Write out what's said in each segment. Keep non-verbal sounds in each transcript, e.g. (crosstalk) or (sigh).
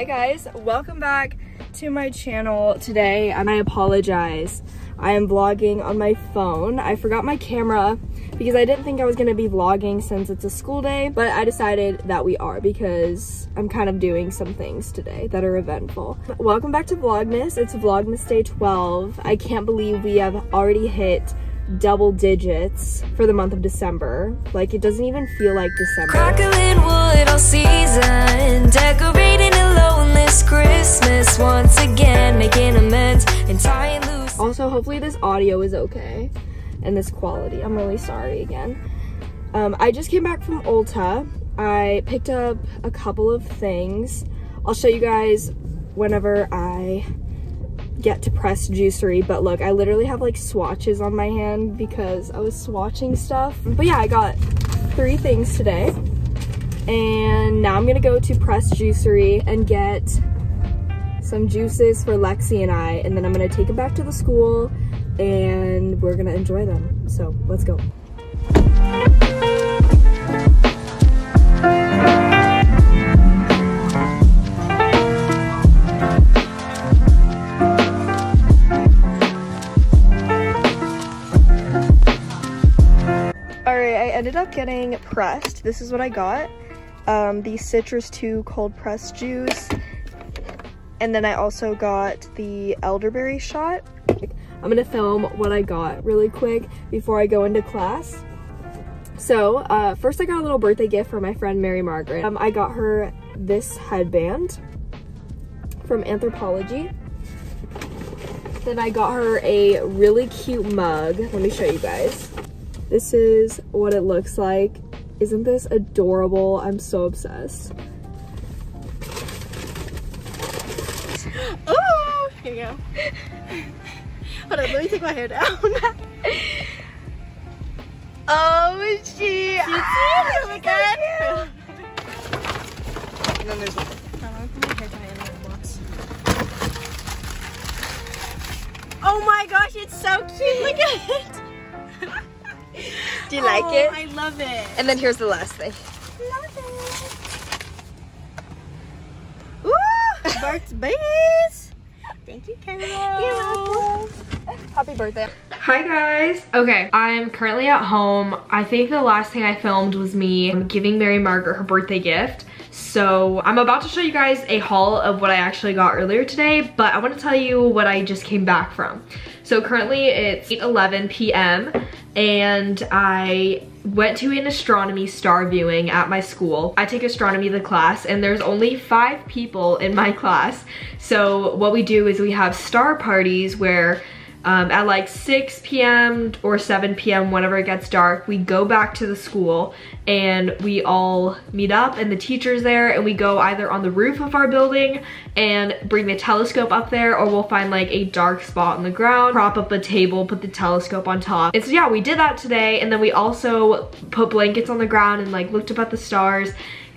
Hi guys, welcome back to my channel today and I apologize. I am vlogging on my phone. I forgot my camera because I didn't think I was gonna be vlogging since it's a school day, but I decided that we are because I'm kind of doing some things today that are eventful. Welcome back to Vlogmas. It's Vlogmas Day 12. I can't believe we have already hit double digits for the month of December. Like it doesn't even feel like December. Hopefully this audio is okay and this quality. I'm really sorry again. Um, I just came back from Ulta. I picked up a couple of things. I'll show you guys whenever I get to Pressed Juicery but look i literally have like swatches on my hand because i was swatching stuff but yeah i got three things today and now i'm gonna go to Pressed Juicery and get some juices for lexi and i and then i'm gonna take them back to the school and we're gonna enjoy them so let's go Alright, I ended up getting pressed. This is what I got. Um, the Citrus 2 cold pressed juice. And then I also got the elderberry shot. I'm gonna film what I got really quick before I go into class. So, uh, first I got a little birthday gift for my friend Mary Margaret. Um, I got her this headband from Anthropologie. Then I got her a really cute mug. Let me show you guys. This is what it looks like. Isn't this adorable? I'm so obsessed. Here you go. Hold on, let me take my hair down. (laughs) oh, she. Oh my god. and then there's Oh my gosh, it's so cute. Look at it. (laughs) Do you like oh, it? Oh, I love it. And then here's the last thing. Love it. Ooh, Bart's Base. Thank you, Carol. You're welcome. Happy birthday. Hi guys. Okay, I'm currently at home. I think the last thing I filmed was me giving Mary Margaret her birthday gift. So I'm about to show you guys a haul of what I actually got earlier today, but I want to tell you what I just came back from. So currently it's 8.11 p.m. and I went to an astronomy star viewing at my school. I take astronomy the class and there's only five people in my (laughs) class. So what we do is we have star parties where um, at like 6 p.m. or 7 p.m. whenever it gets dark, we go back to the school and we all meet up and the teacher's there and we go either on the roof of our building and bring the telescope up there or we'll find like a dark spot on the ground, prop up a table, put the telescope on top. And so yeah, we did that today and then we also put blankets on the ground and like looked up at the stars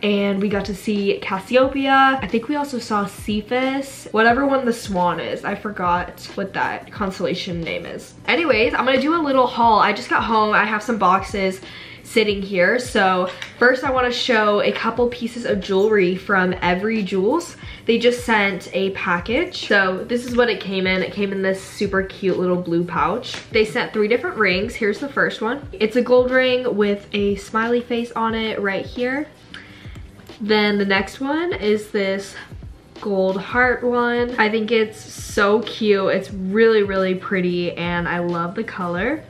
and we got to see Cassiopeia. I think we also saw Cepheus, whatever one the swan is. I forgot what that constellation name is. Anyways, I'm gonna do a little haul. I just got home, I have some boxes sitting here. So first I wanna show a couple pieces of jewelry from Every Jewels. They just sent a package. So this is what it came in. It came in this super cute little blue pouch. They sent three different rings. Here's the first one. It's a gold ring with a smiley face on it right here. Then the next one is this gold heart one. I think it's so cute. It's really, really pretty and I love the color.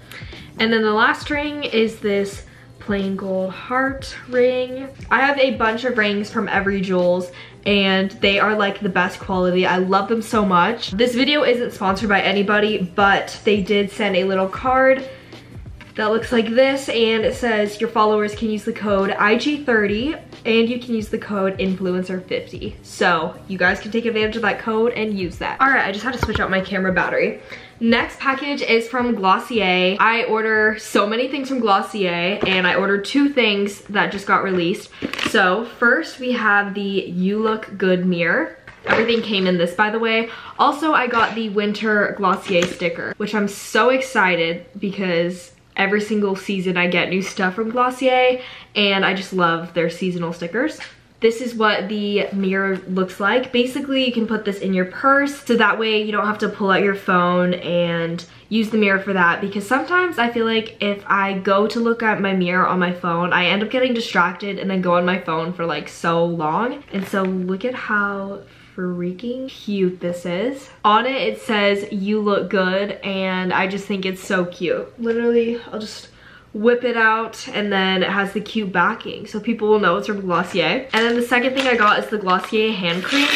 And then the last ring is this plain gold heart ring. I have a bunch of rings from Every Jewels and they are like the best quality. I love them so much. This video isn't sponsored by anybody, but they did send a little card that looks like this and it says your followers can use the code IG30 and you can use the code influencer50 so you guys can take advantage of that code and use that. All right i just had to switch out my camera battery. Next package is from glossier. I order so many things from glossier and i ordered two things that just got released. So first we have the you look good mirror. Everything came in this, by the way. Also, I got the winter Glossier sticker, which I'm so excited because every single season I get new stuff from Glossier and I just love their seasonal stickers. this is what the mirror looks like. Basically, you can put this in your purse so that way you don't have to pull out your phone and use the mirror for that because sometimes I feel like if I go to look at my mirror on my phone, I end up getting distracted and then go on my phone for like so long. And so look at how freaking cute this is. On it, it says, you look good, and I just think it's so cute. Literally, I'll just whip it out and then it has the cute backing so people will know it's from Glossier. And then the second thing I got is the Glossier hand cream.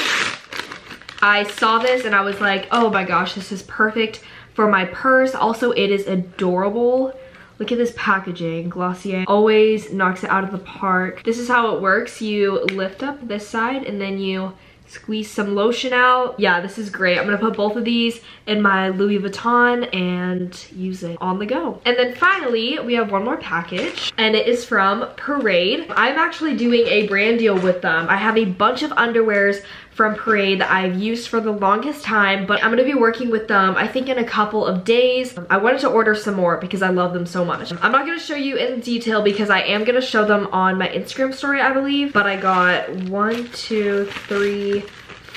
I saw this and I was like, oh my gosh, this is perfect for my purse. Also, it is adorable. Look at this packaging. Glossier always knocks it out of the park. This is how it works. You lift up this side and then you squeeze some lotion out. Yeah, this is great. I'm gonna put both of these in my Louis Vuitton and use it on the go. And then finally, we have one more package and it is from Parade. I'm actually doing a brand deal with them. I have a bunch of underwears from Parade that I've used for the longest time, but I'm gonna be working with them, I think in a couple of days. I wanted to order some more because I love them so much. I'm not gonna show you in detail because I am gonna show them on my Instagram story, I believe, but I got one, two, three,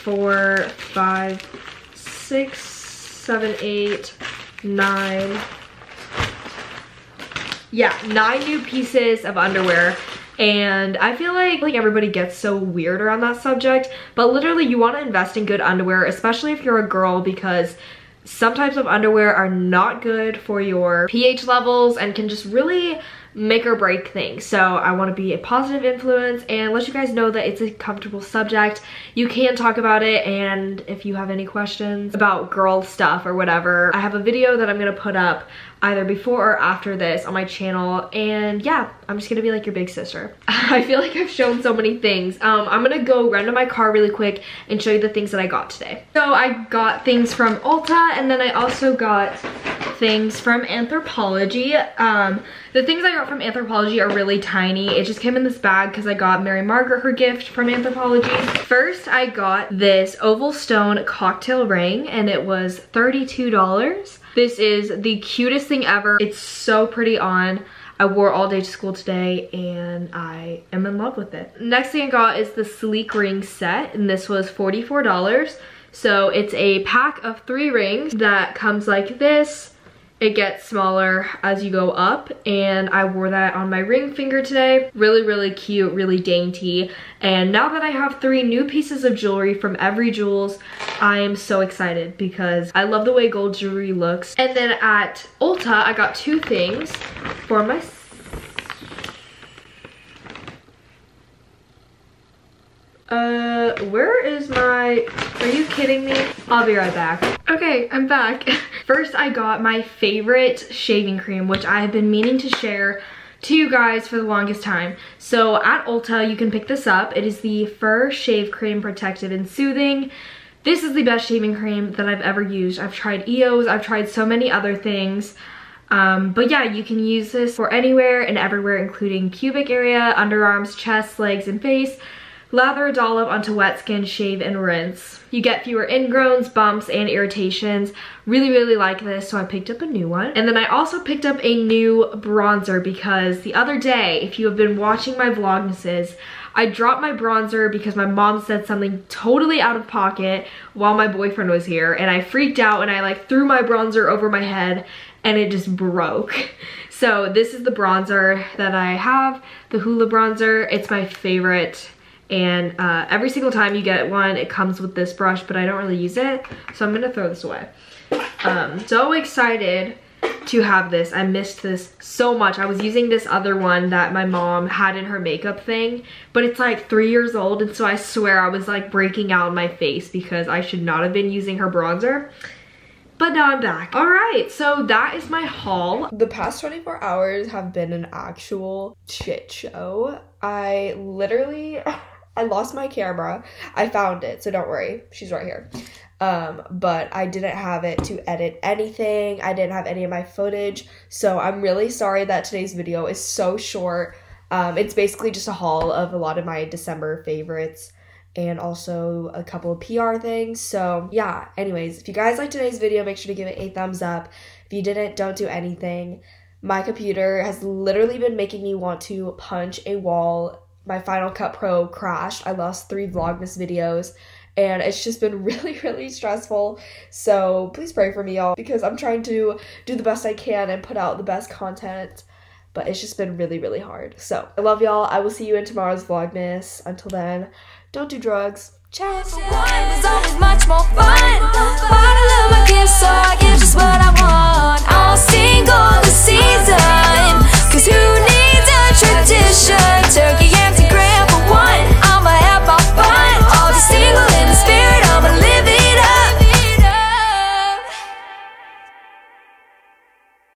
four, five, six, seven, eight, nine, yeah, nine new pieces of underwear and I feel like, like everybody gets so weird around that subject, but literally you want to invest in good underwear, especially if you're a girl because some types of underwear are not good for your pH levels and can just really make or break thing. So I want to be a positive influence and let you guys know that it's a comfortable subject. You can talk about it and if you have any questions about girl stuff or whatever, I have a video that I'm going to put up either before or after this on my channel and yeah i'm just gonna be like your big sister (laughs) i feel like i've shown so many things um, i'm gonna go run to my car really quick and show you the things that i got today so i got things from ulta and then i also got things from Anthropologie. um, the things i got from Anthropologie are really tiny it just came in this bag because i got mary margaret her gift from Anthropologie. first i got this oval stone cocktail ring and it was 32 dollars this is the cutest thing ever. It's so pretty on. I wore all day to school today and I am in love with it. Next thing I got is the Sleek Ring set and this was $44. So it's a pack of three rings that comes like this it gets smaller as you go up and I wore that on my ring finger today. Really, really cute, really dainty. And now that I have three new pieces of jewelry from Every Jewels, I am so excited because I love the way gold jewelry looks. And then at Ulta, I got two things for myself. Uh, where is my, are you kidding me? I'll be right back. Okay, I'm back. (laughs) First, I got my favorite shaving cream, which I have been meaning to share to you guys for the longest time. So at Ulta, you can pick this up. It is the Fur Shave Cream Protective and Soothing. This is the best shaving cream that I've ever used. I've tried EOS, I've tried so many other things. Um, but yeah, you can use this for anywhere and everywhere, including pubic area, underarms, chest, legs, and face. Lather a dollop onto wet skin, shave, and rinse. You get fewer ingrowns, bumps, and irritations. Really, really like this, so I picked up a new one. And then I also picked up a new bronzer because the other day, if you have been watching my vlogmases, I dropped my bronzer because my mom said something totally out of pocket while my boyfriend was here and I freaked out and I like threw my bronzer over my head and it just broke. (laughs) So this is the bronzer that I have, the Hoola bronzer. It's my favorite and uh, every single time you get one it comes with this brush but I don't really use it so I'm gonna throw this away um, so excited to have this I missed this so much I was using this other one that my mom had in her makeup thing but it's like three years old and so I swear I was like breaking out my face because I should not have been using her bronzer but now I'm back. All right, so that is my haul. The past 24 hours have been an actual shit show. I literally (laughs) I lost my camera. I found it, so don't worry. She's right here. Um, but I didn't have it to edit anything. I didn't have any of my footage. So I'm really sorry that today's video is so short. Um, it's basically just a haul of a lot of my December favorites and also a couple of PR things. So yeah, anyways, if you guys like today's video, make sure to give it a thumbs up. If you didn't, don't do anything. My computer has literally been making me want to punch a wall my Final Cut Pro crashed. I lost three Vlogmas videos and it's just been (laughs) really, really stressful. So please pray for me, y'all, because I'm trying to do the best I can and put out the best content. But it's just been really, really hard. So I love y'all. I will see you in tomorrow's Vlogmas. Until then, don't do drugs. Ciao.